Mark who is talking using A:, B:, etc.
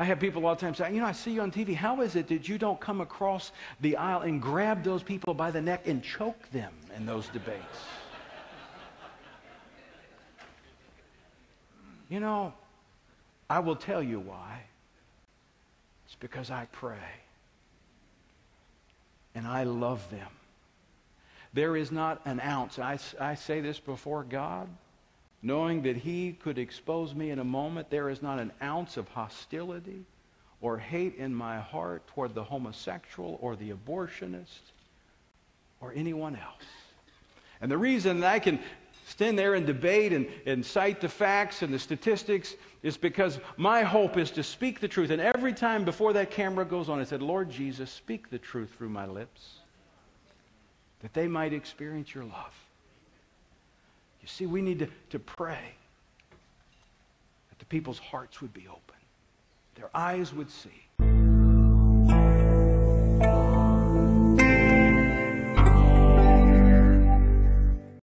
A: I have people all the time say, you know, I see you on TV. How is it that you don't come across the aisle and grab those people by the neck and choke them in those debates? you know, I will tell you why. It's because I pray. And I love them. There is not an ounce. I, I say this before God knowing that he could expose me in a moment, there is not an ounce of hostility or hate in my heart toward the homosexual or the abortionist or anyone else. And the reason that I can stand there and debate and, and cite the facts and the statistics is because my hope is to speak the truth. And every time before that camera goes on, I said, Lord Jesus, speak the truth through my lips that they might experience your love. See, we need to, to pray that the people's hearts would be open, their eyes would see.